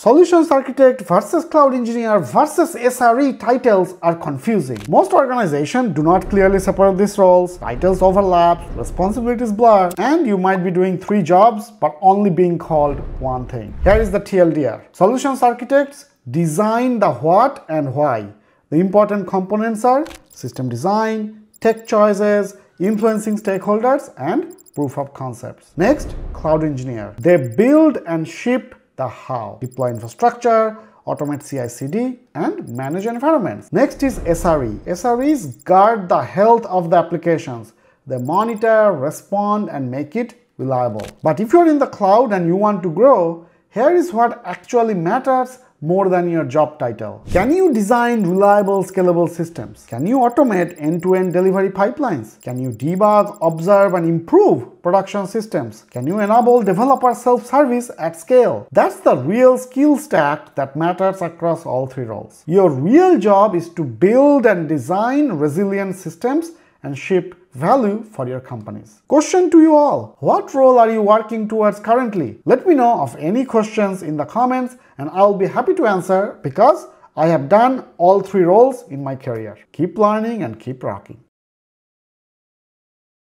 Solutions architect versus cloud engineer versus SRE titles are confusing. Most organizations do not clearly separate these roles, titles overlap, responsibilities blur, and you might be doing three jobs but only being called one thing. Here is the TLDR. Solutions architects design the what and why. The important components are system design, tech choices, influencing stakeholders, and proof of concepts. Next, cloud engineer. They build and ship the how. Deploy infrastructure, automate CI/CD, and manage environments. Next is SRE. SREs guard the health of the applications. They monitor, respond, and make it reliable. But if you're in the cloud and you want to grow, here is what actually matters more than your job title. Can you design reliable, scalable systems? Can you automate end-to-end -end delivery pipelines? Can you debug, observe, and improve production systems? Can you enable developer self-service at scale? That's the real skill stack that matters across all three roles. Your real job is to build and design resilient systems and ship value for your companies. Question to you all, what role are you working towards currently? Let me know of any questions in the comments and I'll be happy to answer because I have done all three roles in my career. Keep learning and keep rocking.